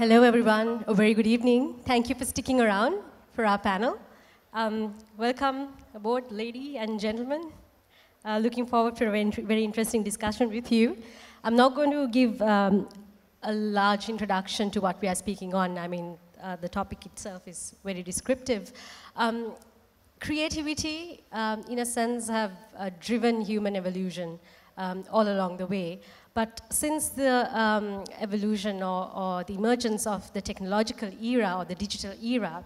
Hello, everyone. A very good evening. Thank you for sticking around for our panel. Um, welcome aboard, lady and gentlemen. Uh, looking forward to a very, very, interesting discussion with you. I'm not going to give um, a large introduction to what we are speaking on. I mean, uh, the topic itself is very descriptive. Um, creativity, um, in a sense, have uh, driven human evolution um, all along the way. But since the um, evolution or, or, the emergence of the technological era or the digital era,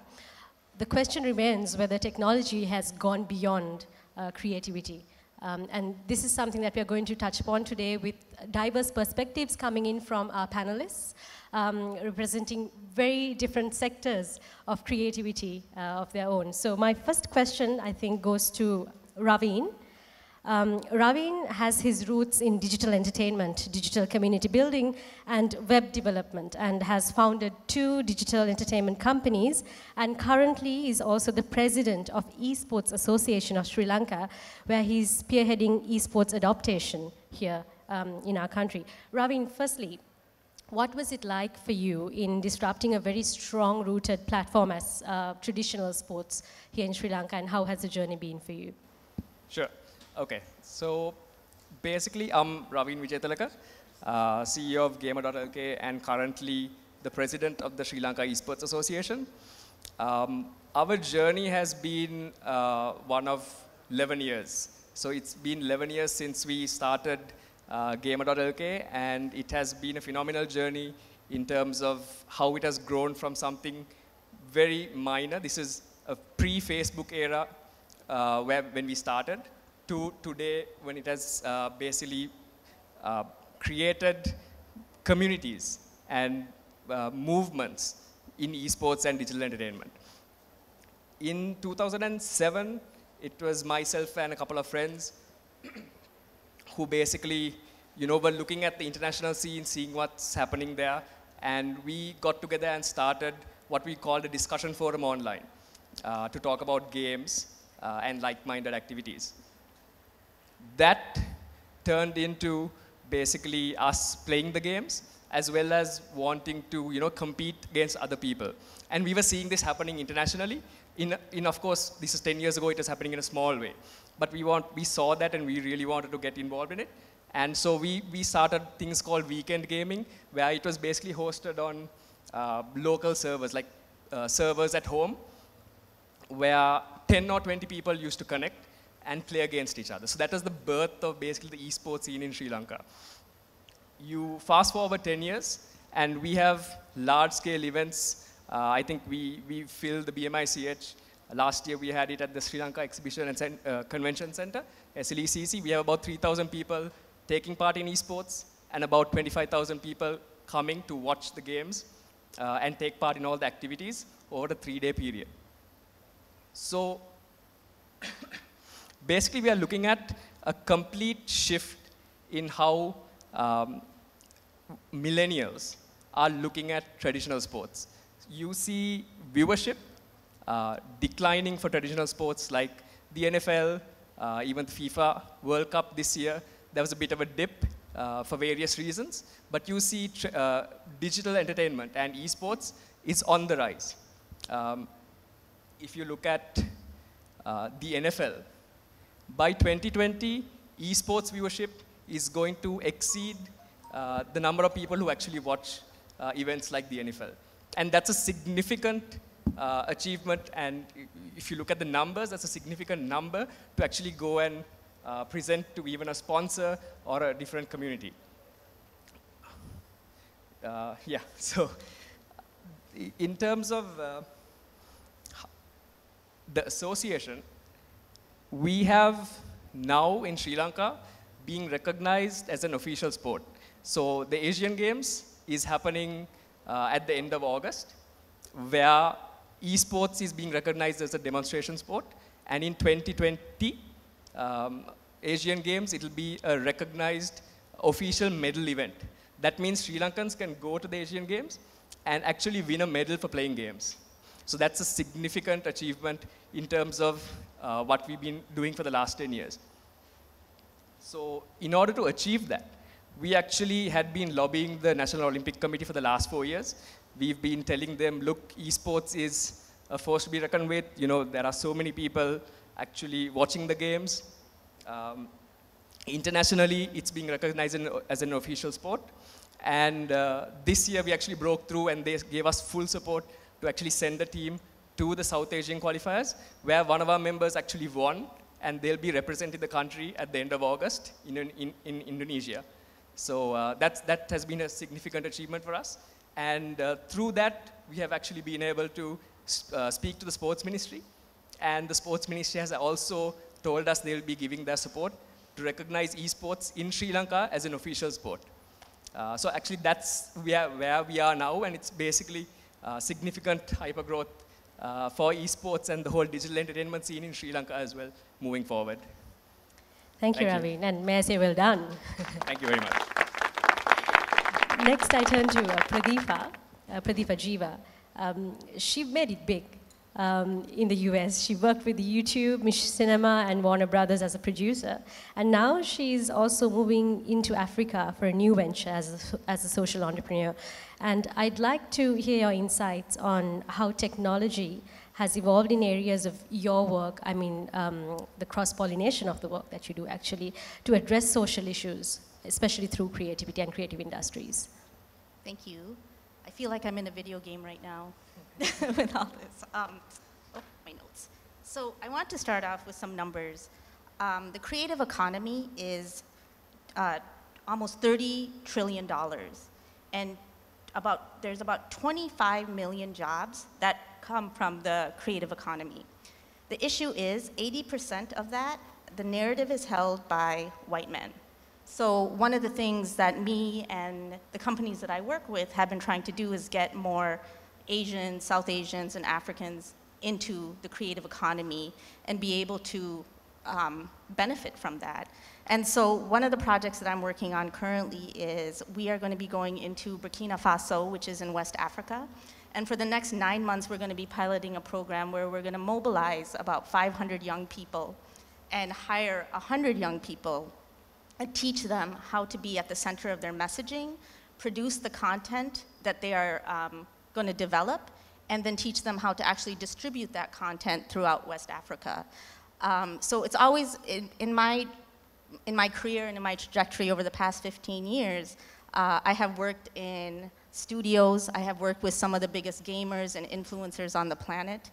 the question remains whether technology has gone beyond uh, creativity. Um, and this is something that we are going to touch upon today with diverse perspectives coming in from our panelists, um, representing very different sectors of creativity uh, of their own. So my first question, I think, goes to Raveen. Um, Raveen has his roots in digital entertainment, digital community building, and web development, and has founded two digital entertainment companies, and currently is also the president of Esports Association of Sri Lanka, where he's spearheading esports adaptation here um, in our country. Raveen, firstly, what was it like for you in disrupting a very strong-rooted platform as uh, traditional sports here in Sri Lanka, and how has the journey been for you? Sure. Okay, so basically I'm Raveen Wijayatilaka, uh, CEO of Gamer.lk and currently the president of the Sri Lanka Esports Association. Um, our journey has been uh, one of 11 years. So it's been 11 years since we started uh, Gamer.lk and it has been a phenomenal journey in terms of how it has grown from something very minor. This is a pre-Facebook era uh, where when we started to today when it has uh, basically uh, created communities and uh, movements in esports and digital entertainment. In 2007, it was myself and a couple of friends who basically, you know, were looking at the international scene, seeing what's happening there, and we got together and started what we called a discussion forum online uh, to talk about games uh, and like-minded activities that turned into basically us playing the games as well as wanting to you know compete against other people. And we were seeing this happening internationally. In, in of course this is 10 years ago it was happening in a small way. But we want we saw that and we really wanted to get involved in it. And so we, we started things called weekend gaming where it was basically hosted on uh, local servers like uh, servers at home where 10 or 20 people used to connect and play against each other. So that was the birth of basically the esports scene in Sri Lanka. You fast forward 10 years, and we have large-scale events. Uh, I think we, we filled the BMICH. Last year, we had it at the Sri Lanka Exhibition and uh, Convention Center, SLECC. We have about 3,000 people taking part in esports, and about 25,000 people coming to watch the games uh, and take part in all the activities over a three-day period. So basically we are looking at a complete shift in how um, millennials are looking at traditional sports. You see viewership uh, declining for traditional sports like the NFL, uh, even the FIFA World Cup this year. There was a bit of a dip uh, for various reasons, but you see uh, digital entertainment and esports is on the rise. Um, if you look at uh, the NFL, by 2020, esports viewership is going to exceed uh, the number of people who actually watch uh, events like the NFL. And that's a significant uh, achievement. And if you look at the numbers, that's a significant number to actually go and uh, present to even a sponsor or a different community. Uh, yeah, so in terms of uh, the association, we have now in Sri Lanka being recognized as an official sport. So the Asian Games is happening uh, at the end of August, where esports is being recognized as a demonstration sport. And in 2020, um, Asian Games, it'll be a recognized official medal event. That means Sri Lankans can go to the Asian Games and actually win a medal for playing games. So that's a significant achievement in terms of uh, what we've been doing for the last 10 years. So in order to achieve that, we actually had been lobbying the National Olympic Committee for the last four years we've been telling them, look, esports is a force to be reckoned with. You know, there are so many people actually watching the games. Um, internationally, it's being recognized in, as an official sport. And uh, this year, we actually broke through and they gave us full support to actually send the team to the South Asian qualifiers, where one of our members actually won, and they'll be representing the country at the end of August in, in, in Indonesia. So uh, that has been a significant achievement for us. And uh, through that, we have actually been able to uh, speak to the sports ministry. And the sports ministry has also told us they'll be giving their support to recognize esports in Sri Lanka as an official sport. Uh, so actually that's where, where we are now, and it's basically uh, significant hypergrowth uh, for esports and the whole digital entertainment scene in Sri Lanka as well, moving forward. Thank you, Ravi, and may I say well done. Thank you very much. Next, I turn to uh, Pradeepa, uh, Pradeepa Jiva. Um, she made it big um, in the US. She worked with YouTube, Machinima, and Warner Brothers as a producer. And now she's also moving into Africa for a new venture as a, as a social entrepreneur. And I'd like to hear your insights on how technology has evolved in areas of your work, I mean, um, the cross-pollination of the work that you do actually, to address social issues, especially through creativity and creative industries. Thank you. I feel like I'm in a video game right now. with all this. Um, oh, my notes. So I want to start off with some numbers. Um, the creative economy is uh, almost $30 trillion. And about, there's about 25 million jobs that come from the creative economy. The issue is 80% of that, the narrative is held by white men. So one of the things that me and the companies that I work with have been trying to do is get more Asians, South Asians, and Africans into the creative economy and be able to um, benefit from that. And so one of the projects that I'm working on currently is we are going to be going into Burkina Faso, which is in West Africa. And for the next nine months, we're going to be piloting a program where we're going to mobilize about 500 young people and hire 100 young people and teach them how to be at the center of their messaging, produce the content that they are um, going to develop, and then teach them how to actually distribute that content throughout West Africa. Um, so it's always, in, in, my, in my career and in my trajectory over the past 15 years, uh, I have worked in studios, I have worked with some of the biggest gamers and influencers on the planet.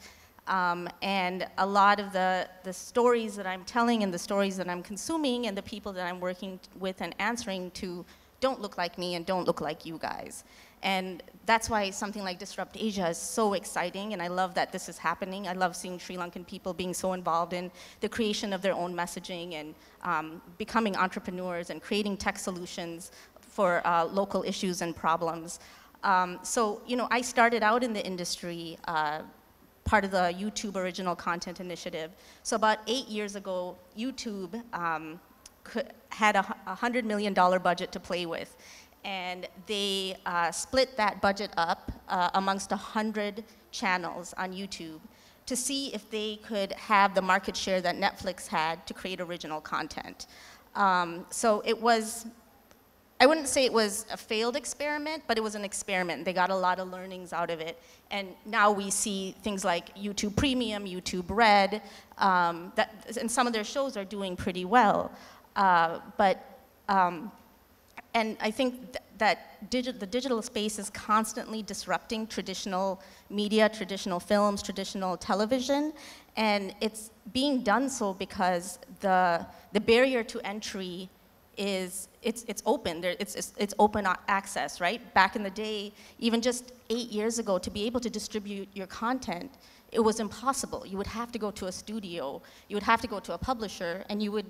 Um, and a lot of the, the stories that I'm telling and the stories that I'm consuming and the people that I'm working with and answering to don't look like me and don't look like you guys. And that's why something like Disrupt Asia is so exciting, and I love that this is happening. I love seeing Sri Lankan people being so involved in the creation of their own messaging and um, becoming entrepreneurs and creating tech solutions for uh, local issues and problems. Um, so, you know, I started out in the industry, uh, part of the YouTube Original Content Initiative. So about eight years ago, YouTube um, had a $100 million budget to play with and they uh, split that budget up uh, amongst 100 channels on YouTube to see if they could have the market share that Netflix had to create original content. Um, so it was, I wouldn't say it was a failed experiment, but it was an experiment. They got a lot of learnings out of it. And now we see things like YouTube Premium, YouTube Red, um, that, and some of their shows are doing pretty well. Uh, but um, and I think th that digi the digital space is constantly disrupting traditional media, traditional films, traditional television, and it's being done so because the, the barrier to entry is, it's, it's open, there, it's, it's, it's open access, right? Back in the day, even just eight years ago, to be able to distribute your content, it was impossible. You would have to go to a studio, you would have to go to a publisher, and you would,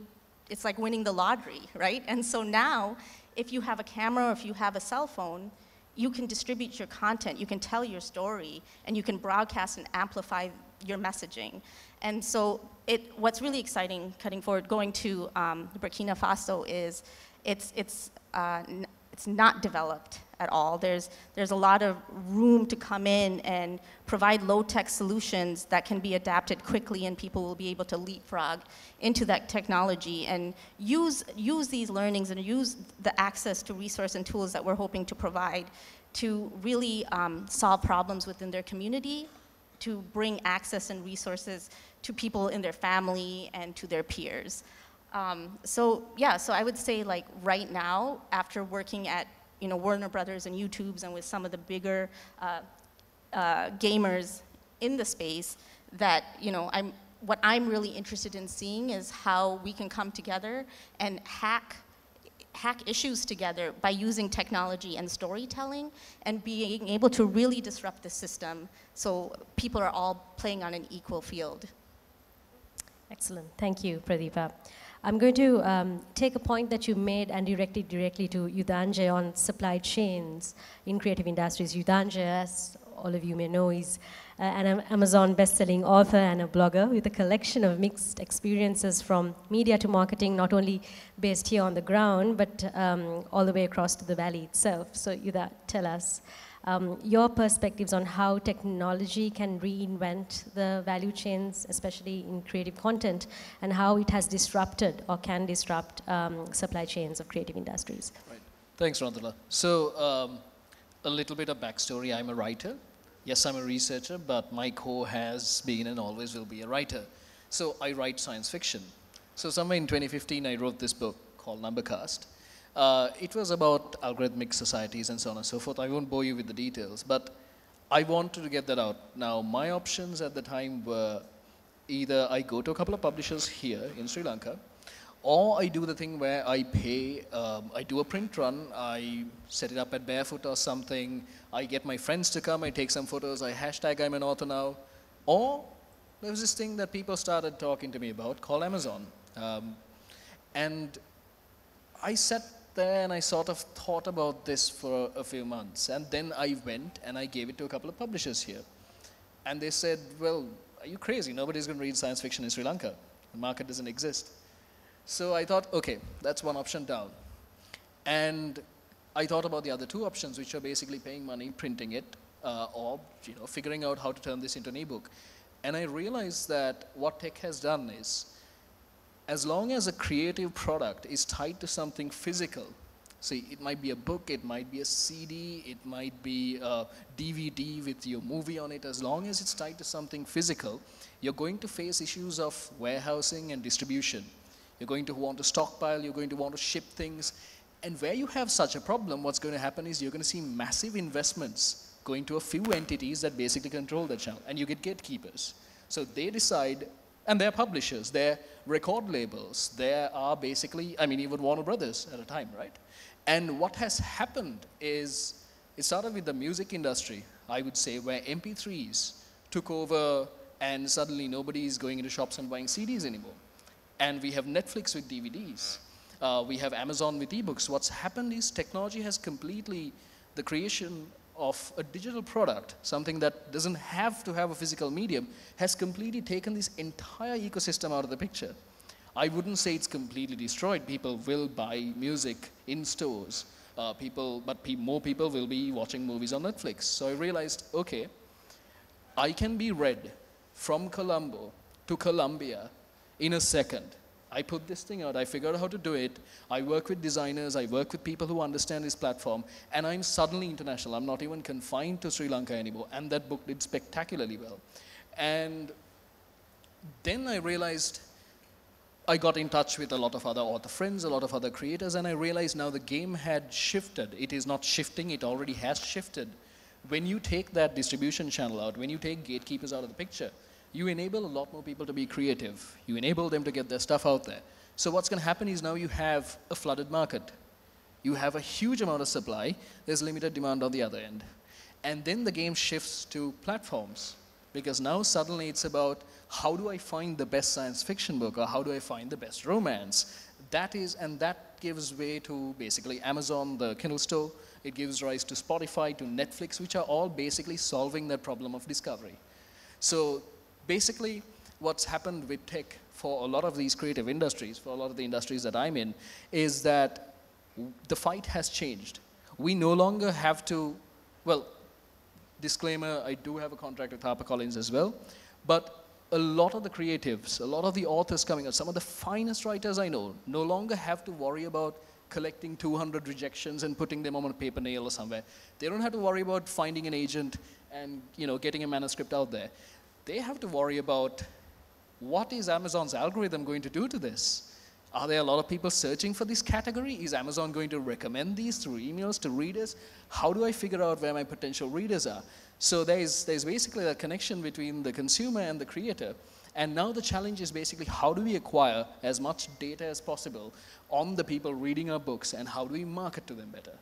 it's like winning the lottery, right? And so now, if you have a camera or if you have a cell phone, you can distribute your content, you can tell your story, and you can broadcast and amplify your messaging. And so it, what's really exciting, cutting forward, going to um, Burkina Faso is it's, it's, uh, it's not developed at all. There's, there's a lot of room to come in and provide low-tech solutions that can be adapted quickly and people will be able to leapfrog into that technology and use, use these learnings and use the access to resource and tools that we're hoping to provide to really um, solve problems within their community, to bring access and resources to people in their family and to their peers. Um, so yeah, so I would say like right now, after working at you know Warner Brothers and YouTube's and with some of the bigger uh, uh, gamers in the space, that you know I'm what I'm really interested in seeing is how we can come together and hack hack issues together by using technology and storytelling and being able to really disrupt the system so people are all playing on an equal field. Excellent. Thank you, Pradeepa. I'm going to um, take a point that you made and direct it directly to Yudhanjay on supply chains in creative industries. Yudhanjay, as all of you may know, is uh, an Amazon best-selling author and a blogger with a collection of mixed experiences from media to marketing, not only based here on the ground, but um, all the way across to the valley itself. So Yudha, tell us um, your perspectives on how technology can reinvent the value chains, especially in creative content, and how it has disrupted or can disrupt um, supply chains of creative industries. Right. Thanks, Randala. So um, a little bit of backstory. I'm a writer. Yes, I'm a researcher, but my core has been and always will be a writer. So I write science fiction. So somewhere in 2015, I wrote this book called Numbercaste. Uh, it was about algorithmic societies and so on and so forth. I won't bore you with the details, but I wanted to get that out. Now, my options at the time were either I go to a couple of publishers here in Sri Lanka, or I do the thing where I pay, um, I do a print run, I set it up at Barefoot or something, I get my friends to come, I take some photos, I hashtag I'm an author now, or there was this thing that people started talking to me about called Amazon. Um, and I sat there and I sort of thought about this for a few months. And then I went and I gave it to a couple of publishers here. And they said, well, are you crazy? Nobody's going to read science fiction in Sri Lanka. The market doesn't exist. So I thought, okay, that's one option down. And I thought about the other two options, which are basically paying money, printing it, uh, or you know, figuring out how to turn this into an ebook. And I realized that what tech has done is as long as a creative product is tied to something physical, see, it might be a book, it might be a CD, it might be a DVD with your movie on it, as long as it's tied to something physical, you're going to face issues of warehousing and distribution. You're going to want to stockpile, you're going to want to ship things. And where you have such a problem, what's going to happen is you're going to see massive investments going to a few entities that basically control the channel. And you get gatekeepers. So they decide and they're publishers, they're record labels, there are basically, I mean, even Warner Brothers at a time, right? And what has happened is, it started with the music industry, I would say, where MP3s took over and suddenly nobody is going into shops and buying CDs anymore. And we have Netflix with DVDs. Uh, we have Amazon with ebooks. What's happened is technology has completely, the creation of a digital product, something that doesn't have to have a physical medium, has completely taken this entire ecosystem out of the picture. I wouldn't say it's completely destroyed. People will buy music in stores. Uh, people, but pe more people will be watching movies on Netflix. So I realized, okay, I can be read from Colombo to Colombia in a second. I put this thing out, I figure out how to do it, I work with designers, I work with people who understand this platform, and I'm suddenly international. I'm not even confined to Sri Lanka anymore. And that book did spectacularly well. And then I realized I got in touch with a lot of other author friends, a lot of other creators, and I realized now the game had shifted. It is not shifting, it already has shifted. When you take that distribution channel out, when you take gatekeepers out of the picture, you enable a lot more people to be creative. You enable them to get their stuff out there. So what's going to happen is now you have a flooded market. You have a huge amount of supply. There's limited demand on the other end. And then the game shifts to platforms. Because now suddenly it's about how do I find the best science fiction book or how do I find the best romance? That is, and that gives way to basically Amazon, the Kindle store. It gives rise to Spotify, to Netflix, which are all basically solving that problem of discovery. So basically, what's happened with tech for a lot of these creative industries, for a lot of the industries that I'm in, is that the fight has changed. We no longer have to, well, disclaimer, I do have a contract with HarperCollins as well, but a lot of the creatives, a lot of the authors coming out, some of the finest writers I know, no longer have to worry about collecting 200 rejections and putting them on a paper nail or somewhere. They don't have to worry about finding an agent and you know, getting a manuscript out there. They have to worry about what is Amazon's algorithm going to do to this? Are there a lot of people searching for this category? Is Amazon going to recommend these through emails to readers? How do I figure out where my potential readers are? So there's, there's basically a connection between the consumer and the creator. And now the challenge is basically how do we acquire as much data as possible on the people reading our books and how do we market to them better?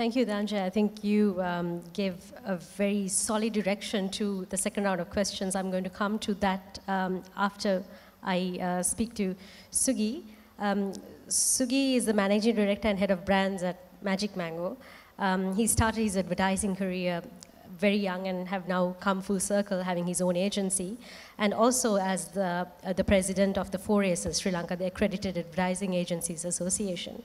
Thank you, Dhananjay. I think you um, gave a very solid direction to the second round of questions. I'm going to come to that um, after I uh, speak to Sugi. Um, Sugi is the managing director and head of brands at Magic Mango. Um, he started his advertising career very young and have now come full circle having his own agency and also as the, uh, the president of the 4ASAS Sri Lanka, the Accredited Advertising Agencies Association.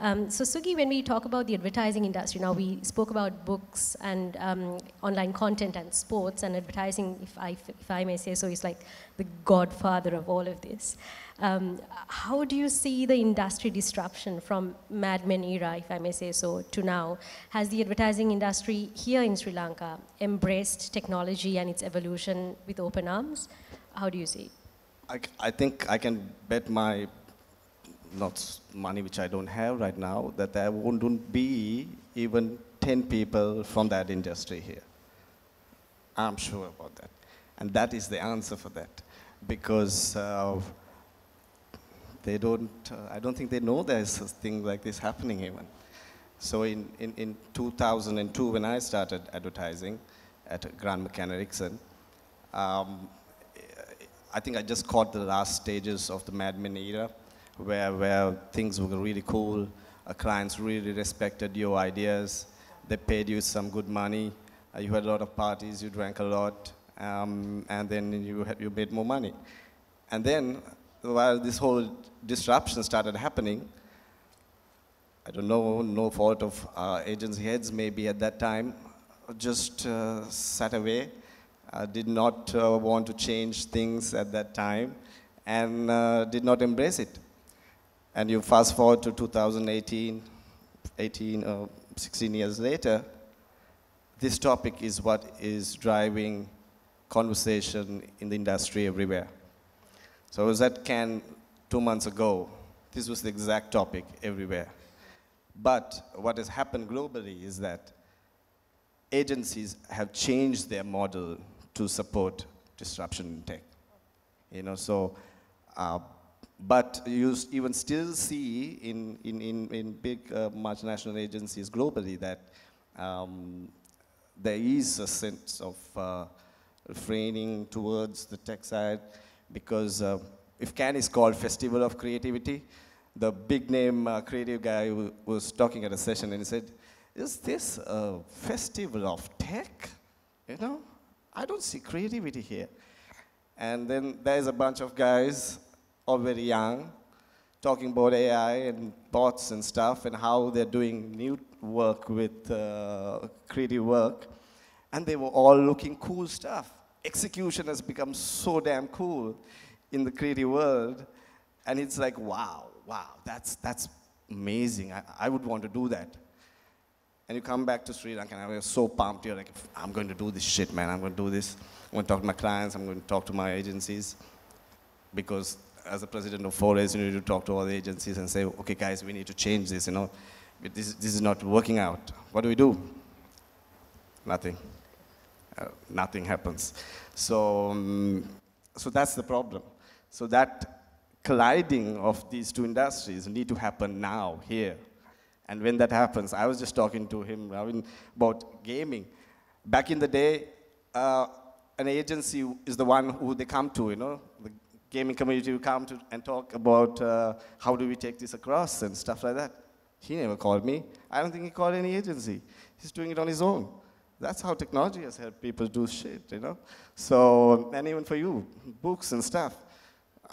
Um, so Sugi, when we talk about the advertising industry, now we spoke about books and um, online content and sports and advertising, if I, if I may say so, is like the godfather of all of this. Um, how do you see the industry disruption from Mad Men era, if I may say so, to now? Has the advertising industry here in Sri Lanka embraced technology and its evolution with open arms? How do you see it? I, I think I can bet my not money which I don't have right now, that there wouldn't be even 10 people from that industry here. I'm sure about that. And that is the answer for that. Because uh, they don't, uh, I don't think they know there's a thing like this happening even. So in, in, in 2002, when I started advertising at Grant McCann Erickson, um, I think I just caught the last stages of the Mad Men era where, where things were really cool. Uh, clients really respected your ideas. They paid you some good money. Uh, you had a lot of parties, you drank a lot, um, and then you, had, you made more money. And then, while this whole disruption started happening, I don't know, no fault of uh, agency heads maybe at that time, just uh, sat away, uh, did not uh, want to change things at that time, and uh, did not embrace it. And you fast forward to 2018, 18 or uh, 16 years later, this topic is what is driving conversation in the industry everywhere. So I was at Cannes two months ago. This was the exact topic everywhere. But what has happened globally is that agencies have changed their model to support disruption in tech. You know, so uh, but you even still see in, in, in, in big uh, multinational agencies globally that um, there is a sense of uh, refraining towards the tech side because uh, if Cannes is called Festival of Creativity, the big name uh, creative guy was talking at a session and he said, is this a festival of tech? You know, I don't see creativity here. And then there's a bunch of guys all very young, talking about AI and bots and stuff and how they're doing new work with uh, creative work. And they were all looking cool stuff. Execution has become so damn cool in the creative world. And it's like, wow, wow, that's, that's amazing. I, I would want to do that. And you come back to Sri Lanka and you're so pumped. You're like, I'm going to do this shit, man. I'm going to do this. I'm going to talk to my clients. I'm going to talk to my agencies. Because as a president of 4ASAS, you need to talk to all the agencies and say, okay, guys, we need to change this, you know. This, this is not working out. What do we do? Nothing. Uh, nothing happens. So, um, so that's the problem. So that colliding of these two industries need to happen now, here. And when that happens, I was just talking to him Ravin, about gaming. Back in the day, uh, an agency is the one who they come to, you know, the gaming community will come to and talk about uh, how do we take this across and stuff like that. He never called me. I don't think he called any agency. He's doing it on his own. That's how technology has helped people do shit, you know? So, and even for you, books and stuff.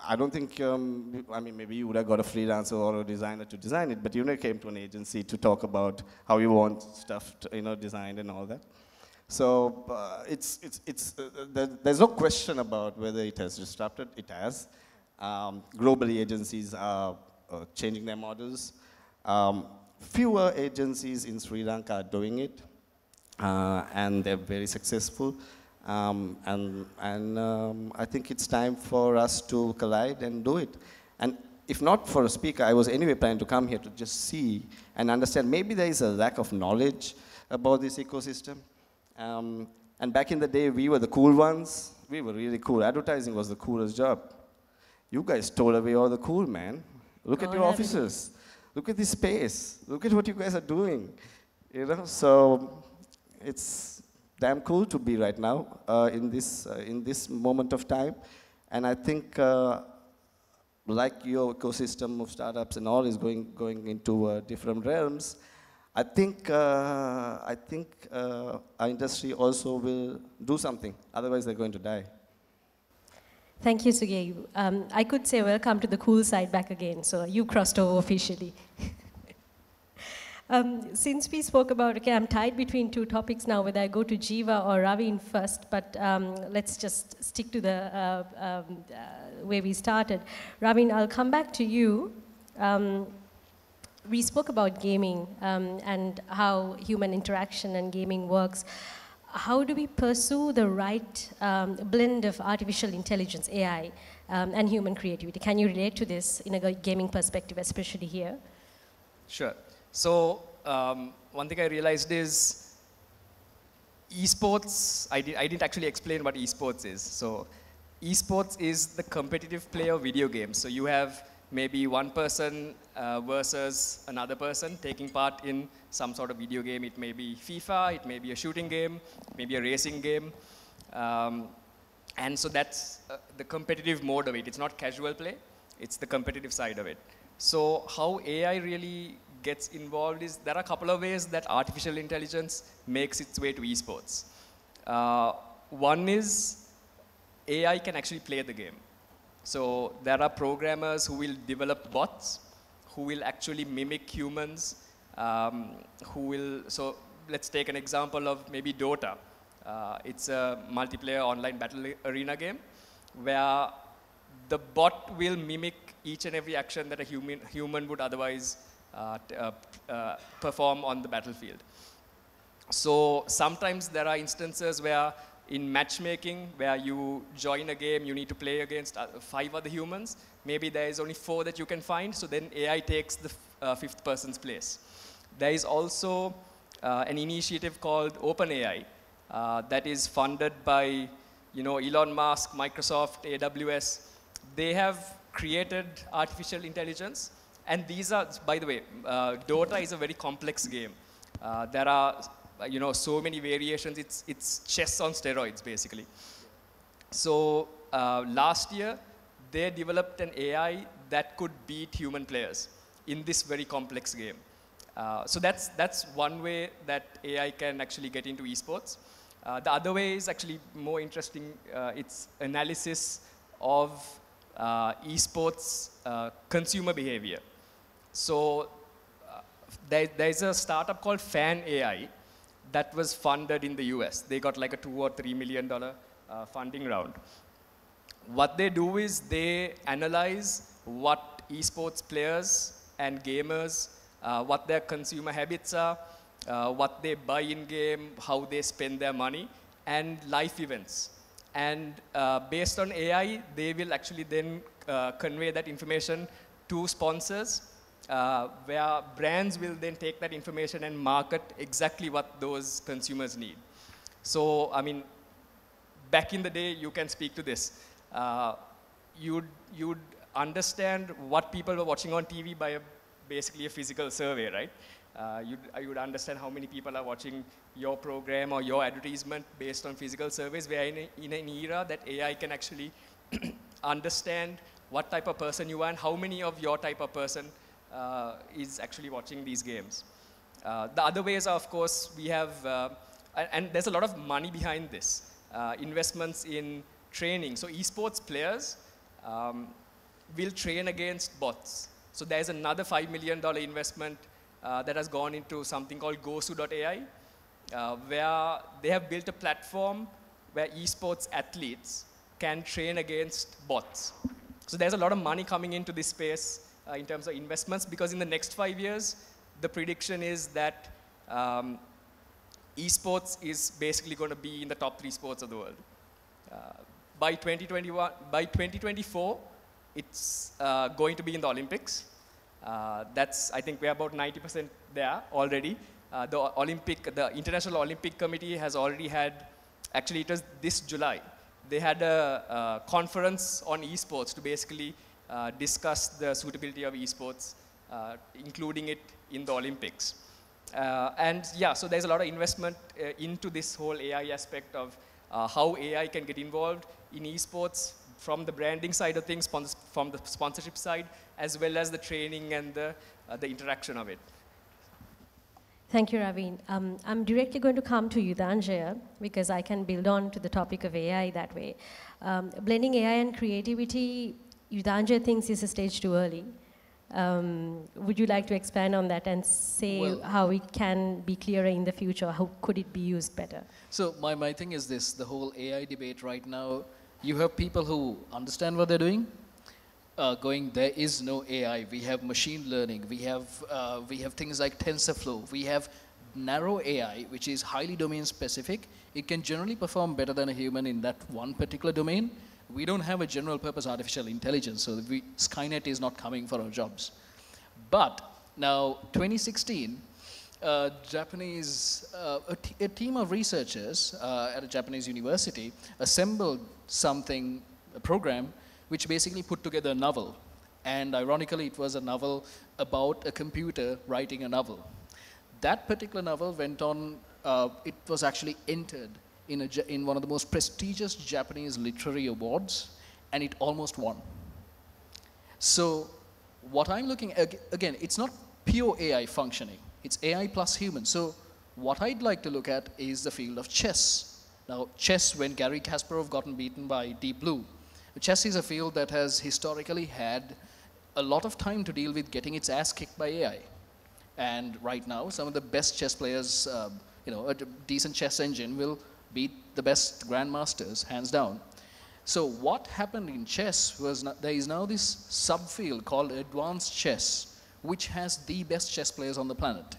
I don't think, um, I mean, maybe you would have got a freelancer or a designer to design it, but you never came to an agency to talk about how you want stuff, to, you know, designed and all that. So uh, it's, it's, it's, uh, there, there's no question about whether it has disrupted. It has. Um, globally, agencies are uh, changing their models. Um, fewer agencies in Sri Lanka are doing it, uh, and they're very successful. Um, and and um, I think it's time for us to collide and do it. And if not for a speaker, I was anyway planning to come here to just see and understand. Maybe there is a lack of knowledge about this ecosystem. Um, and back in the day, we were the cool ones. We were really cool. Advertising was the coolest job. You guys stole away all the cool, man. Look at Oh, your yeah, offices. Look at this space. Look at what you guys are doing. You know, so it's damn cool to be right now uh, in this uh, in this moment of time, and I think. Uh, like your ecosystem of startups and all is going going into uh, different realms, I think uh, I think uh, our industry also will do something. Otherwise, they're going to die. Thank you, Sugey. Um, I could say welcome to the cool side back again. So you crossed over officially. um, since we spoke about, okay, I'm tied between two topics now, whether I go to Jiva or Ravin first, but um, let's just stick to the uh, um, uh, way we started. Ravin, I'll come back to you. We spoke about gaming um, and how human interaction and gaming works. How do we pursue the right um, blend of artificial intelligence, AI, um, and human creativity? Can you relate to this in a gaming perspective, especially here? Sure. So um, one thing I realized is esports. I, did, I didn't actually explain what esports is. So esports is the competitive play of video games. So you have maybe one person uh, versus another person taking part in some sort of video game. It may be FIFA, it may be a shooting game, maybe a racing game. Um, and so that's uh, the competitive mode of it. It's not casual play, it's the competitive side of it. So how AI really gets involved is there are a couple of ways that artificial intelligence makes its way to esports. Uh, one is AI can actually play the game. So there are programmers who will develop bots who will actually mimic humans, um, who will, so let's take an example of maybe Dota. Uh, it's a multiplayer online battle arena game where the bot will mimic each and every action that a human, human would otherwise uh, uh, uh, perform on the battlefield. So sometimes there are instances where in matchmaking, where you join a game, you need to play against uh, five other humans. Maybe there is only four that you can find, so then AI takes the uh, fifth person's place. There is also uh, an initiative called OpenAI uh, that is funded by, you know, Elon Musk, Microsoft, AWS. They have created artificial intelligence, and these are, by the way, uh, Dota is a very complex game. Uh, there are, you know, so many variations. It's, it's chess on steroids, basically. So uh, last year, they developed an AI that could beat human players in this very complex game. Uh, so that's, that's one way that AI can actually get into esports. Uh, the other way is actually more interesting. Uh, it's analysis of uh, esports uh, consumer behavior. So there, there's a startup called Fan AI that was funded in the US. They got like a two or three million dollar uh, funding round. What they do is they analyze what esports players and gamers, uh, what their consumer habits are, uh, what they buy in game, how they spend their money, and life events. And uh, based on AI, they will actually then uh, convey that information to sponsors, uh, where brands will then take that information and market exactly what those consumers need. So, I mean, back in the day, you can speak to this. Uh, you'd, you'd understand what people were watching on TV by a, basically a physical survey, right? Uh, you'd, you'd understand how many people are watching your program or your advertisement based on physical surveys. We are in, a, in an era that AI can actually understand what type of person you are and how many of your type of person is actually watching these games. Uh, the other ways are, of course, we have, uh, and, and there's a lot of money behind this. Uh, investments in training. So esports players um, will train against bots. So there's another $5 million investment uh, that has gone into something called Gosu.ai, uh, where they have built a platform where esports athletes can train against bots. So there's a lot of money coming into this space. Uh, in terms of investments because in the next five years, the prediction is that um, esports is basically going to be in the top three sports of the world. Uh, by 2021, by 2024, it's uh, going to be in the Olympics. Uh, that's, I think we're about 90% there already. Uh, the Olympic, the International Olympic Committee has already had, actually it was this July, they had a, a conference on esports to basically uh, discuss the suitability of esports, uh, including it in the Olympics. Uh, and yeah, so there's a lot of investment uh, into this whole AI aspect of how AI can get involved in esports from the branding side of things, from the sponsorship side, as well as the training and the, the interaction of it. Thank you, Raveen. Um, I'm directly going to come to Yudhanjaya because I can build on to the topic of AI that way. Um, blending AI and creativity, Yudhanjaya thinks is a stage too early. Um, would you like to expand on that and say well, how it can be clearer in the future? How could it be used better? So my, my thing is this, the whole AI debate right now, you have people who understand what they're doing, uh, going, there is no AI. We have machine learning. We have, uh, we have things like TensorFlow. We have narrow AI, which is highly domain specific. It can generally perform better than a human in that one particular domain. We don't have a general purpose artificial intelligence, so we, Skynet is not coming for our jobs. But now, 2016, uh, Japanese, uh, a, team of researchers uh, at a Japanese university assembled something, a program, which basically put together a novel. And ironically, it was a novel about a computer writing a novel. That particular novel went on, uh, it was actually entered in, a, in one of the most prestigious Japanese literary awards, and it almost won. So what I'm looking at, again, it's not pure AI functioning. It's AI plus human. So what I'd like to look at is the field of chess. Now, chess, when Garry Kasparov gotten beaten by Deep Blue, chess is a field that has historically had a lot of time to deal with getting its ass kicked by AI. And right now, some of the best chess players, um, you know, a decent chess engine will beat the best grandmasters, hands down. So what happened in chess was not, there is now this subfield called advanced chess, which has the best chess players on the planet.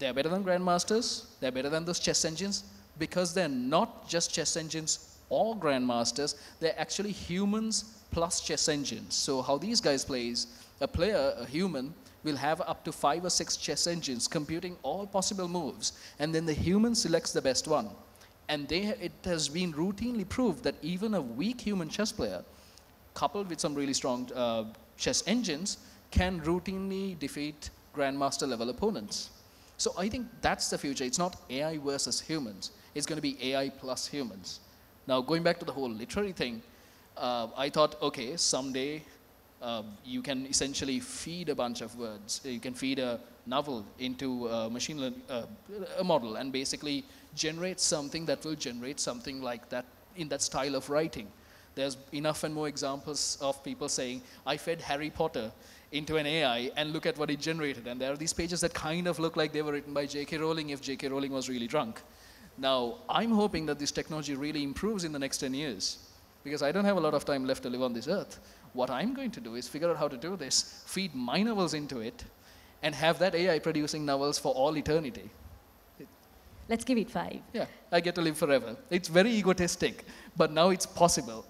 They're better than grandmasters, they're better than those chess engines, because they're not just chess engines or grandmasters, they're actually humans plus chess engines. So how these guys play is a player, a human, will have up to five or six chess engines computing all possible moves, and then the human selects the best one. And they, it has been routinely proved that even a weak human chess player, coupled with some really strong uh, chess engines, can routinely defeat grandmaster level opponents. So I think that's the future. It's not AI versus humans. It's going to be AI plus humans. Now, going back to the whole literary thing, uh, I thought, okay, someday uh, you can essentially feed a bunch of words. You can feed a novel into a machine learning, uh, a model, and basically generate something that will generate something like that in that style of writing. There's enough and more examples of people saying, I fed Harry Potter into an AI and look at what it generated. And there are these pages that kind of look like they were written by J.K. Rowling if J.K. Rowling was really drunk. Now, I'm hoping that this technology really improves in the next 10 years because I don't have a lot of time left to live on this earth. What I'm going to do is figure out how to do this, feed my novels into it, and have that AI producing novels for all eternity. Let's give it five. Yeah, I get to live forever. It's very egotistic, but now it's possible.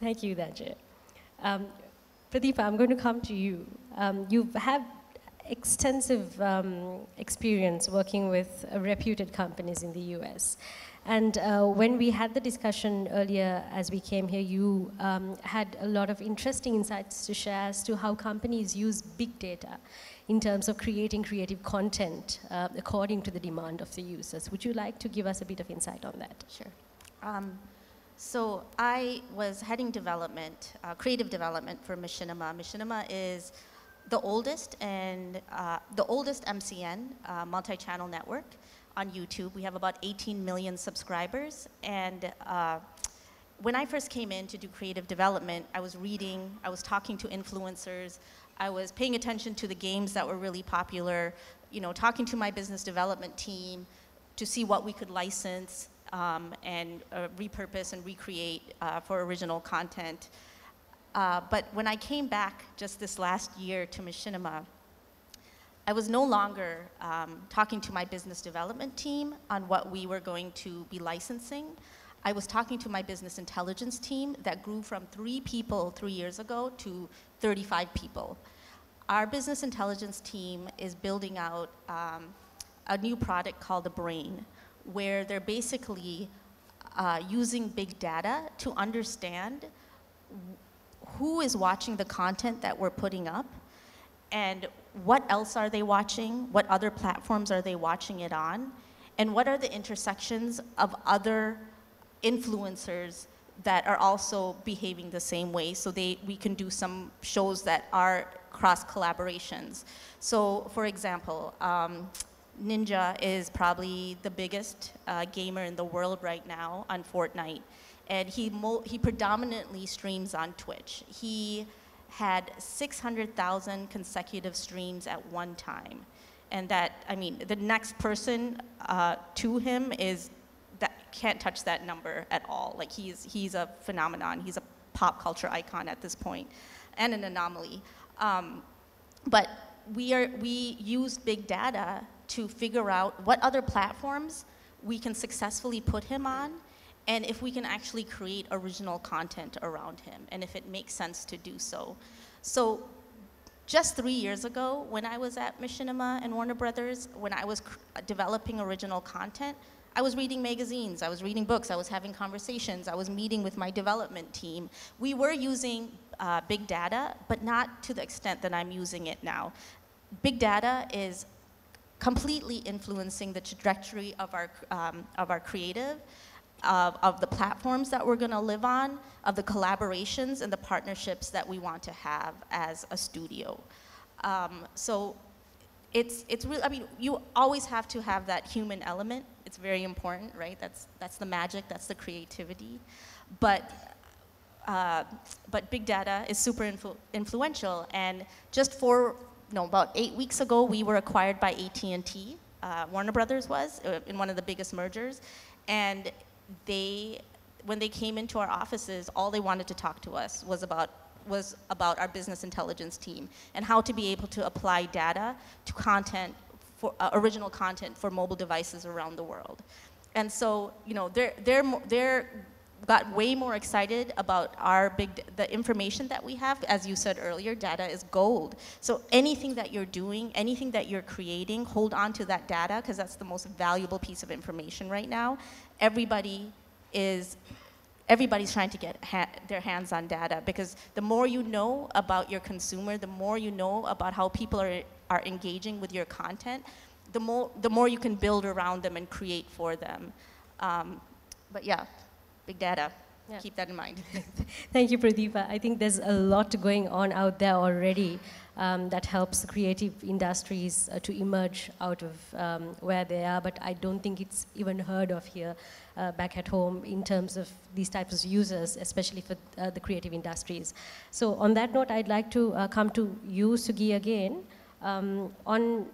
Thank you, Dajay. Um, Pradeepa, I'm going to come to you. Um, you have extensive um, experience working with uh, reputed companies in the US. And uh, when we had the discussion earlier as we came here, you um, had a lot of interesting insights to share as to how companies use big data in terms of creating creative content uh, according to the demand of the users. Would you like to give us a bit of insight on that? Sure. Um, so I was heading development, uh, creative development for Machinima. Machinima is the oldest and uh, the oldest MCN uh, multi-channel network on YouTube. We have about 18 million subscribers, and uh, when I first came in to do creative development, I was reading, I was talking to influencers, I was paying attention to the games that were really popular, you know, talking to my business development team to see what we could license um, and uh, repurpose and recreate uh, for original content. Uh, but when I came back just this last year to Machinima, I was no longer um, talking to my business development team on what we were going to be licensing. I was talking to my business intelligence team that grew from three people three years ago to 35 people. Our business intelligence team is building out um, a new product called the Brain, where they're basically uh, using big data to understand who is watching the content that we're putting up and what else are they watching, what other platforms are they watching it on, and what are the intersections of other influencers that are also behaving the same way so they, we can do some shows that are cross collaborations. So for example, um, Ninja is probably the biggest uh, gamer in the world right now on Fortnite. And he, he predominantly streams on Twitch. He had 600,000 consecutive streams at one time. And that, I mean, the next person uh, to him is can't touch that number at all. Like he's, he's a phenomenon. He's a pop culture icon at this point and an anomaly. Um, but we, are, we use big data to figure out what other platforms we can successfully put him on and if we can actually create original content around him and if it makes sense to do so. So just three years ago, when I was at Machinima and Warner Brothers, when I was developing original content, I was reading magazines, I was reading books, I was having conversations, I was meeting with my development team. We were using uh, big data, but not to the extent that I'm using it now. Big data is completely influencing the trajectory of our, um, of our creative, of, of the platforms that we're going to live on, of the collaborations and the partnerships that we want to have as a studio. Um, so it's, it's really, I mean, you always have to have that human element. It's very important, right? That's, that's the magic, that's the creativity. But, uh, but big data is super influ influential. And just for no, about eight weeks ago, we were acquired by AT&T. Uh, Warner Brothers was uh, in one of the biggest mergers, and they, when they came into our offices, all they wanted to talk to us was about was about our business intelligence team and how to be able to apply data to content for uh, original content for mobile devices around the world. And so, you know, they're, they're, they're got way more excited about our big, the information that we have. As you said earlier, data is gold. So anything that you're doing, anything that you're creating, hold on to that data because that's the most valuable piece of information right now. Everybody is, everybody's trying to get ha their hands on data because the more you know about your consumer, the more you know about how people are, are engaging with your content, the more, the more you can build around them and create for them. Um, but yeah big data. Yeah. Keep that in mind. Thank you, Pradeepa. I think there's a lot going on out there already um, that helps creative industries uh, to emerge out of um, where they are, but I don't think it's even heard of here uh, back at home in terms of these types of users, especially for uh, the creative industries. So on that note, I'd like to uh, come to you, Sugi, again. Um, on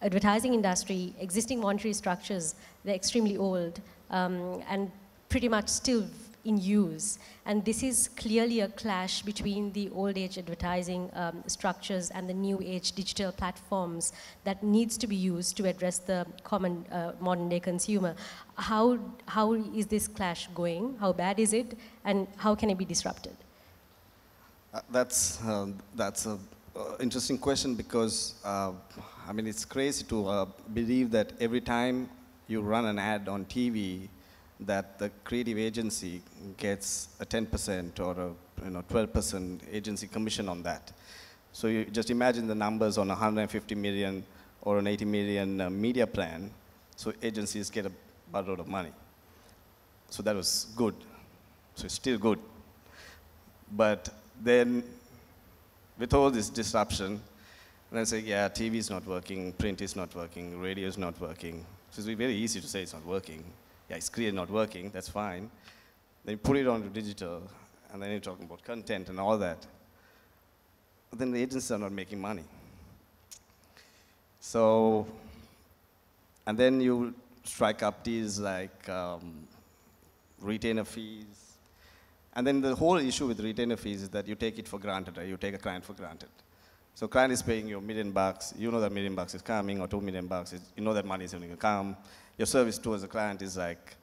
advertising industry, existing monetary structures, they're extremely old. Um, and pretty much still in use. And this is clearly a clash between the old age advertising um, structures and the new age digital platforms that needs to be used to address the common uh, modern day consumer. How, how is this clash going? How bad is it? And how can it be disrupted? Uh, that's, uh, that's an uh, interesting question because, uh, I mean, it's crazy to uh, believe that every time you run an ad on TV, that the creative agency gets a 10% or a you know, 12% agency commission on that. So you just imagine the numbers on a 150 million or an 80 million uh, media plan. So agencies get a buttload of money. So that was good. So it's still good. But then with all this disruption, and I say, yeah, TV is not working, print is not working, radio is not working. So it's very easy to say it's not working yeah, it's clear not working, that's fine. Then you put it onto digital, and then you're talking about content and all that. But then the agencies are not making money. So, and then you strike up deals like um, retainer fees, And then the whole issue with retainer fees is that you take it for granted, right? You take a client for granted. So client is paying you a million bucks, you know that million bucks is coming, or two million bucks, is, you know that money is going to come. Your service towards the client is like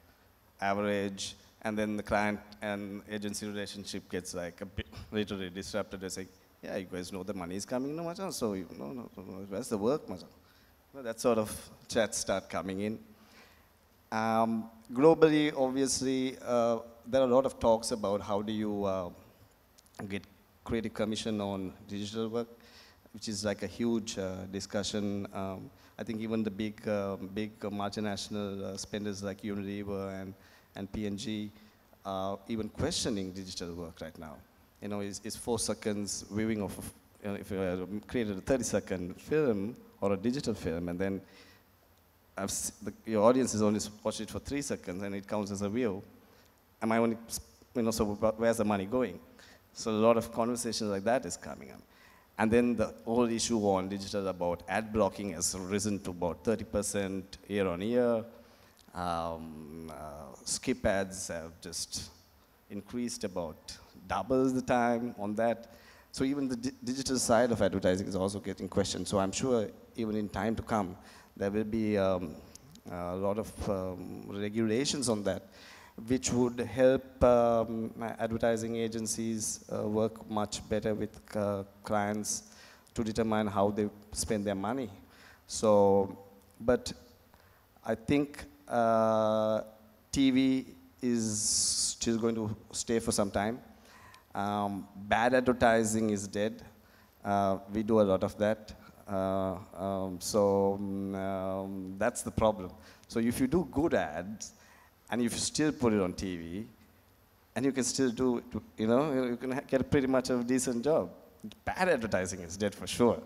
average, and then the client and agency relationship gets like a bit literally disrupted. It's like, yeah, you guys know the money is coming, no much so you, no, no, no, where's the work, much well, that sort of chats start coming in. Um, globally, obviously, uh, there are a lot of talks about how do you uh, get creative commission on digital work, which is like a huge uh, discussion. Um, I think even the big, uh, big multinational uh, spenders like Unilever and, and P&G are even questioning digital work right now. You know, is, is four seconds viewing of, you know, if you created a 30 second film or a digital film and then the, your audience is only watched it for three seconds and it counts as a view. Am I only, you know, so where's the money going? So a lot of conversations like that is coming up. And then the whole issue on digital about ad blocking has risen to about 30% year on year. Um, uh, skip ads have just increased about double the time on that. So even the di digital side of advertising is also getting questioned. So I'm sure even in time to come, there will be um, a lot of um, regulations on that, which would help um, advertising agencies uh, work much better with uh, clients to determine how they spend their money. So, but I think uh, TV is still going to stay for some time. Um, bad advertising is dead. Uh, we do a lot of that. Uh, um, so um, that's the problem. So if you do good ads, and you still put it on TV, and you can still do, it, you know, you can get pretty much a decent job. Bad advertising is dead for sure.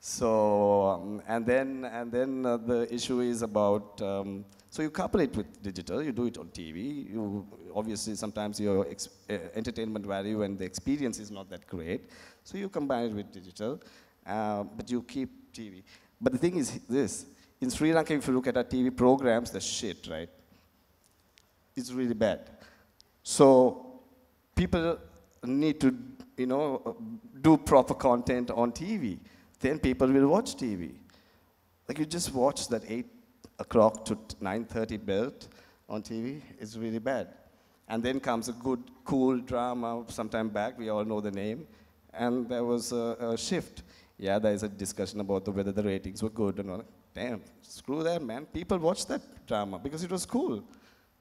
So, um, and then, and then uh, the issue is about, um, so you couple it with digital, you do it on TV, you, obviously sometimes your uh, entertainment value and the experience is not that great, so you combine it with digital. Uh, but you keep TV. But the thing is this, in Sri Lanka, if you look at our TV programs, the shit, right? It's really bad. So people need to, you know, do proper content on TV. Then people will watch TV. Like you just watch that 8 o'clock to 9.30 belt on TV, it's really bad. And then comes a good, cool drama sometime back, we all know the name, and there was a, a shift yeah, there is a discussion about the, whether the ratings were good or not. Damn, screw that, man. People watched that drama because it was cool.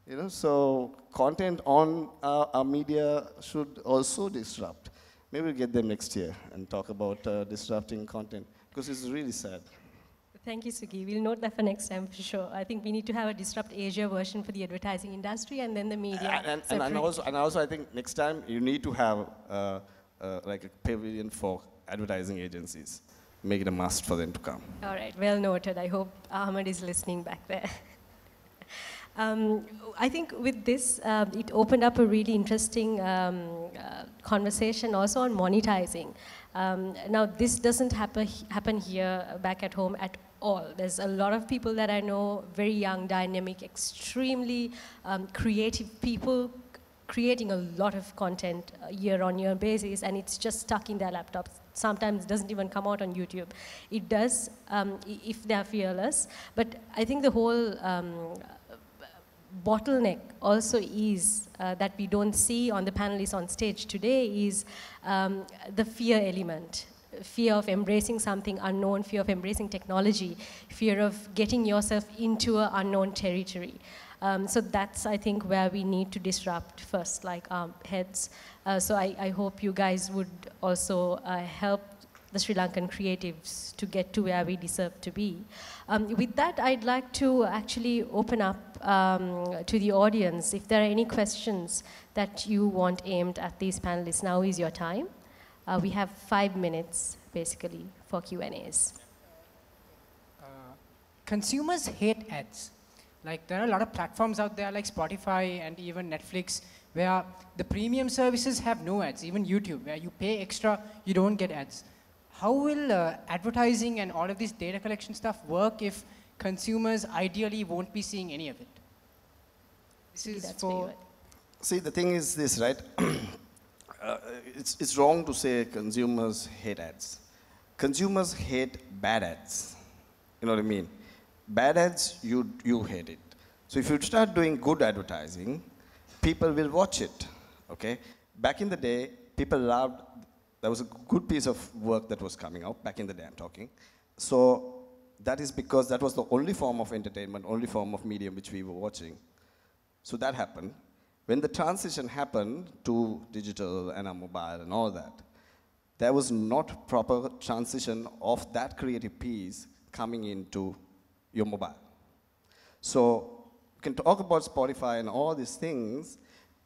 You know, so content on uh, our media should also disrupt. Maybe we'll get them next year and talk about uh, disrupting content because it's really sad. Thank you, Sugi. We'll note that for next time for sure. I think we need to have a Disrupt Asia version for the advertising industry and then the media. And, and, and also, and also, I think next time you need to have uh, uh like a pavilion for advertising agencies. Make it a must for them to come. All right, well noted. I hope Ahmed is listening back there. Um, I think with this, uh, it opened up a really interesting um, uh, conversation also on monetizing. Um, now, this doesn't happen, happen here back at home at all. There's a lot of people that I know, very young, dynamic, extremely um, creative people creating a lot of content uh, year on year basis, and it's just stuck in their laptops sometimes it doesn't even come out on YouTube. It does um, if they're fearless, but I think the whole um, bottleneck also is uh, that we don't see on the panelists on stage today is um, the fear element fear of embracing something unknown, fear of embracing technology, fear of getting yourself into an unknown territory. Um, so that's, I think, where we need to disrupt first, like um, heads. Uh, so I, I, hope you guys would also uh, help the Sri Lankan creatives to get to where we deserve to be. Um, with that, I'd like to actually open up um, to the audience. If there are any questions that you want aimed at these panelists, now is your time. Uh, we have five minutes, basically, for Q&As. Uh, consumers hate ads. Like there are a lot of platforms out there like Spotify and even Netflix where the premium services have no ads, even YouTube, where you pay extra, you don't get ads. How will uh, advertising and all of this data collection stuff work if consumers ideally won't be seeing any of it? This is for... See, the thing is this, right? uh, it's, it's wrong to say consumers hate ads. Consumers hate bad ads. You know what I mean? Bad ads, you, you hate it. So if you start doing good advertising, people will watch it. Okay? Back in the day, people loved, there was a good piece of work that was coming out, back in the day I'm talking. So that is because that was the only form of entertainment, only form of medium which we were watching. So that happened. When the transition happened to digital and a mobile and all that, there was not proper transition of that creative piece coming into your mobile. So you can talk about Spotify and all these things,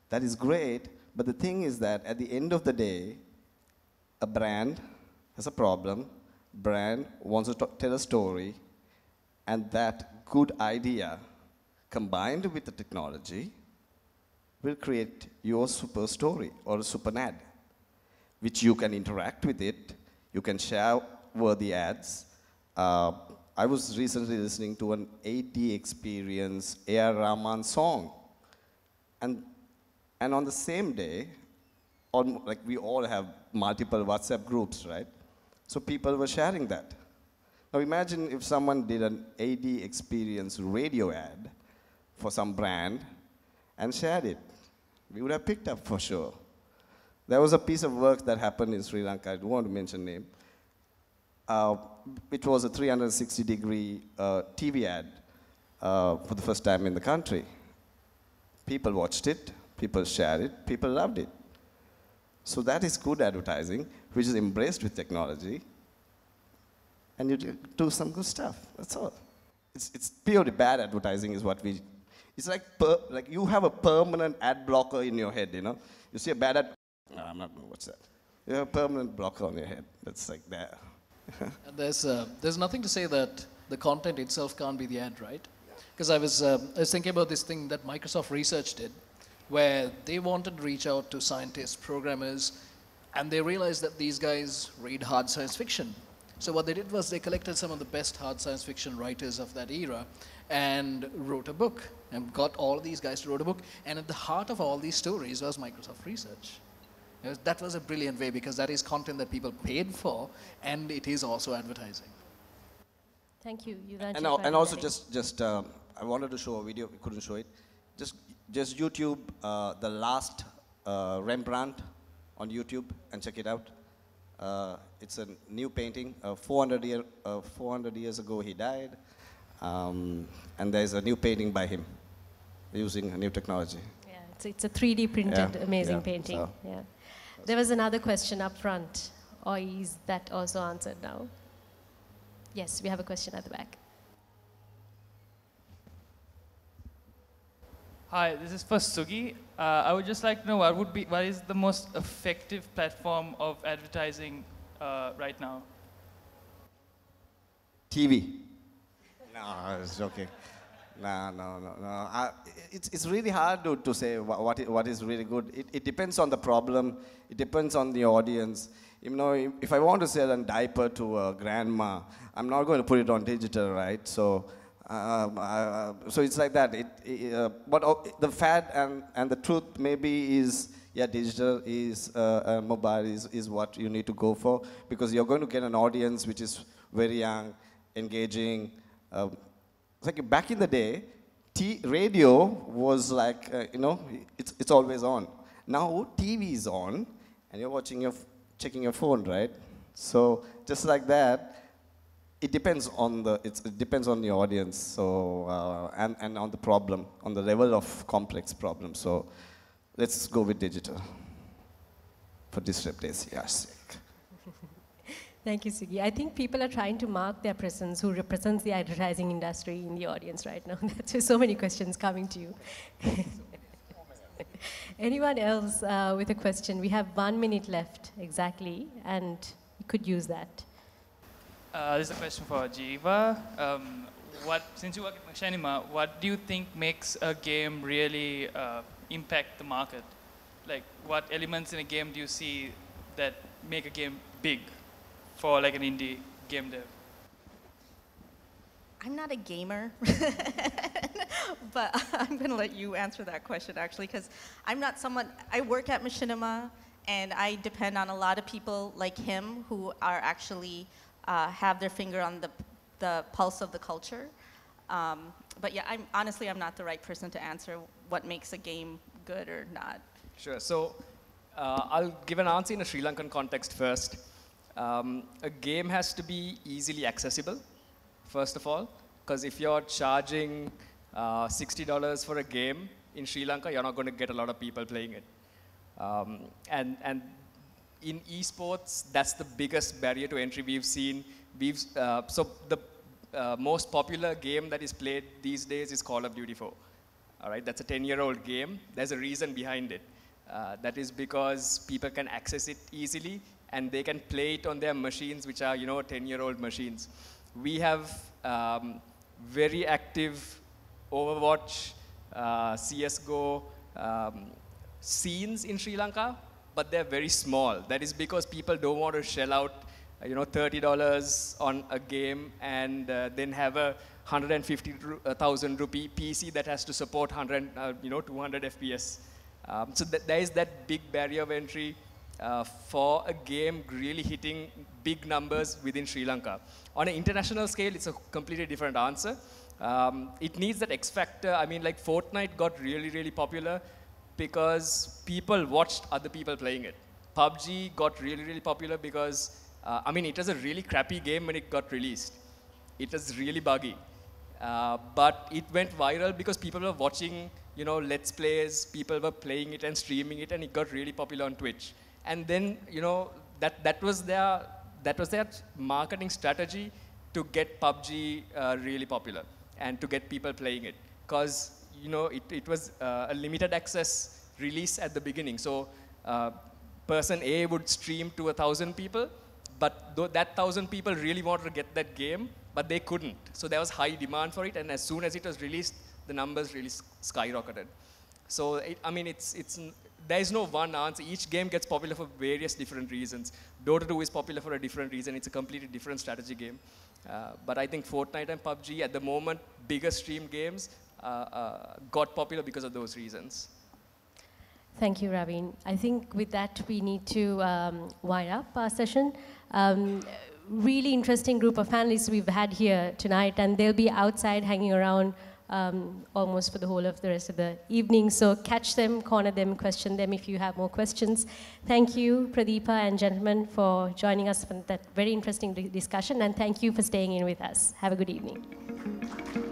that is great, but the thing is that at the end of the day, a brand has a problem, brand wants to tell a story, and that good idea combined with the technology will create your super story or a super ad, which you can interact with it, you can share worthy ads. Uh, I was recently listening to an 8D experience A.R. Rahman song. And, and on the same day, on, like we all have multiple WhatsApp groups, right? So people were sharing that. Now imagine if someone did an 8D experience radio ad for some brand and shared it. We would have picked up for sure. There was a piece of work that happened in Sri Lanka, I don't want to mention name. Uh, it was a 360 degree uh, TV ad uh, for the first time in the country. People watched it, people shared it, people loved it. So that is good advertising, which is embraced with technology. And you do some good stuff, that's all. It's, it's purely bad advertising is what we, it's like, per, like you have a permanent ad blocker in your head, you know? You see a bad ad, no, I'm not going to watch that. You have a permanent blocker on your head that's like there. there's, uh, there's nothing to say that the content itself can't be the ad, right? Because I, was, uh, I was thinking about this thing that Microsoft Research did, where they wanted to reach out to scientists, programmers, and they realized that these guys read hard science fiction. So what they did was they collected some of the best hard science fiction writers of that era and wrote a book and got all of these guys to write a book. And at the heart of all these stories was Microsoft Research. That was a brilliant way because that is content that people paid for and it is also advertising. Thank you. and, and also just, just um, I wanted to show a video, we couldn't show it. Just, just YouTube uh, the last uh, Rembrandt on YouTube and check it out. Uh, it's a new painting. Uh, 400, year, uh, 400 years ago he died. Um, and there's a new painting by him using a new technology. Yeah, it's, it's a 3D printed yeah, amazing yeah, painting. So. Yeah. There was another question up front, or is that also answered now? Yes, we have a question at the back. Hi, this is for Sugi. Uh, I would just like to know what would be what is the most effective platform of advertising uh, right now? TV. No, I was joking. No, no, no, no. I, it's, it's really hard to, to say what, what, is, what is really good. It, it depends on the problem. It depends on the audience. You know, if I want to sell a diaper to a grandma, I'm not going to put it on digital, right? So um, uh, so it's like that. It, uh, but uh, the fad and, and the truth maybe is, yeah, digital is, uh, uh, mobile is, is what you need to go for because you're going to get an audience which is very young, engaging. Um, like back in the day, T radio was like, uh, you know, it's, it's always on. Now TV is on and you're watching your, checking your phone, right? So just like that, it depends on the it depends on the audience so uh, and and on the problem on the level of complex problem so let's go with digital for disruptive's sake Thank you, Sugi. I think people are trying to mark their presence who represents the advertising industry in the audience right now. That's so many questions coming to you. Anyone else uh, with a question? We have one minute left, exactly, and you could use that. Uh, this is a question for Jiva. Um, what, since you work at Machinima, what do you think makes a game really uh, impact the market? Like, what elements in a game do you see that make a game big for like an indie game dev? I'm not a gamer, but I'm going to let you answer that question actually, because I'm not someone, I work at Machinima, and I depend on a lot of people like him who are actually uh, have their finger on the, the pulse of the culture. Um, but yeah, I'm, honestly, I'm not the right person to answer what makes a game good or not. Sure. So uh, I'll give an answer in a Sri Lankan context first. Um, a game has to be easily accessible, first of all, because if you're charging uh, $60 for a game in Sri Lanka, you're not going to get a lot of people playing it. Um, and, and in esports, that's the biggest barrier to entry we've seen. We've, uh, so the uh, most popular game that is played these days is Call of Duty 4. All right, that's a 10-year-old game. There's a reason behind it. Uh, that is because people can access it easily and they can play it on their machines, which are, you know, 10-year-old machines. We have um, very active Overwatch, uh, CSGO um, scenes in Sri Lanka, but they're very small. That is because people don't want to shell out, uh, you know, $30 on a game and uh, then have a 150,000 rupee PC that has to support 100, uh, you know, 200 FPS. Um, so th there is that big barrier of entry uh, for a game really hitting big numbers within Sri Lanka. On an international scale, it's a completely different answer. Um, it needs that X factor. I mean, like Fortnite got really, really popular because people watched other people playing it. PUBG got really, really popular because, uh, I mean, it was a really crappy game when it got released. It was really buggy. Uh, but it went viral because people were watching, you know, let's plays, people were playing it and streaming it, and it got really popular on Twitch. And then, you know, that, that, was, their, that was their marketing strategy to get PUBG uh, really popular and to get people playing it. Because, you know, it, it was uh, a limited access release at the beginning. So uh, person A would stream to a thousand people, but that thousand people really wanted to get that game, but they couldn't. So there was high demand for it, and as soon as it was released, the numbers really skyrocketed. So it, I mean, it's it's there is no one answer. Each game gets popular for various different reasons. Dota 2 is popular for a different reason. It's a completely different strategy game. Uh, but I think Fortnite and PUBG, at the moment, bigger stream games, got popular because of those reasons. Thank you, Raveen. I think with that, we need to um, wind up our session. Um, really interesting group of panelists we've had here tonight, and they'll be outside hanging around um, almost for the whole of the rest of the evening. So catch them, corner them, question them if you have more questions. Thank you, Pradeepa and gentlemen, for joining us for that very interesting discussion, and thank you for staying in with us. Have a good evening.